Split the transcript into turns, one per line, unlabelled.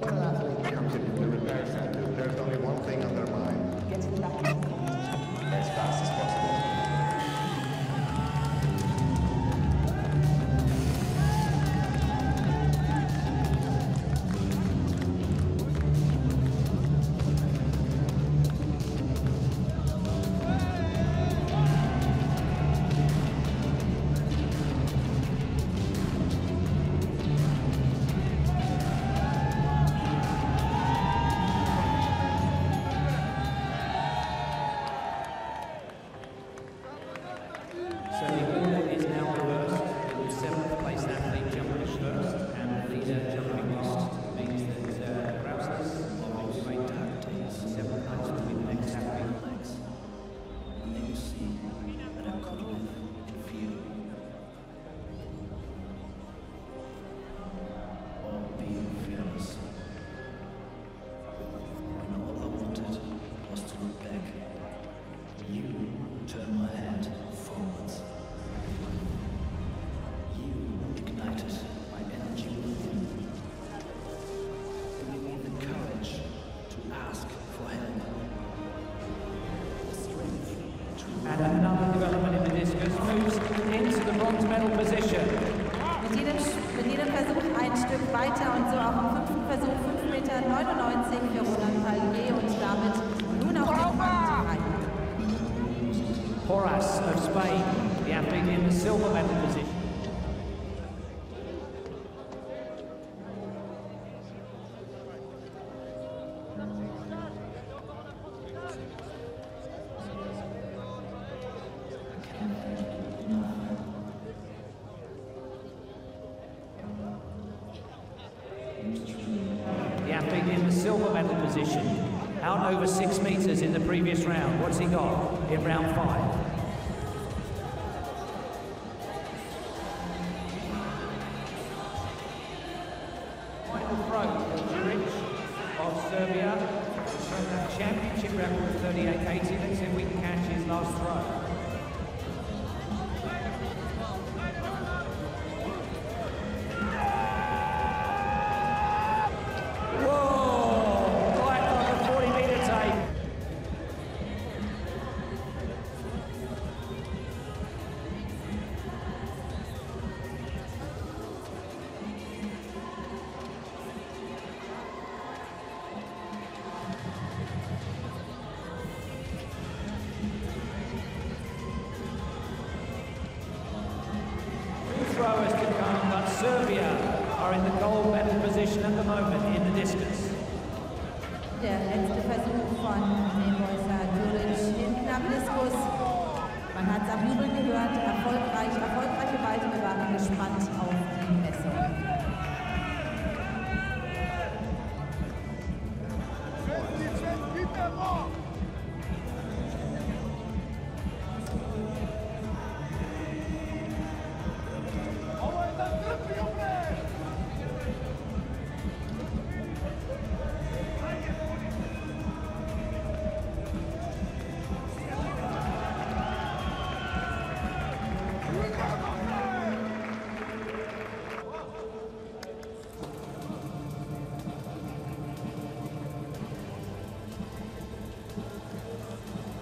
When an athlete comes into the repair center, there's only one thing on their mind.
Getting back
and
weiter und so auch im fünften Versuch 5,99 Meter für Roland Pallier und damit nun auf den Rang rein.
Horace of Spain, the athlete in the silver medal position. Silver medal position, out over six metres in the previous round. What's he got in round five? Throw, Duric of Serbia, championship record of 38.80. Let's see if we can catch his last throw. Serbia are in the gold medal position at the moment in the distance.
Der letzte Versuch von.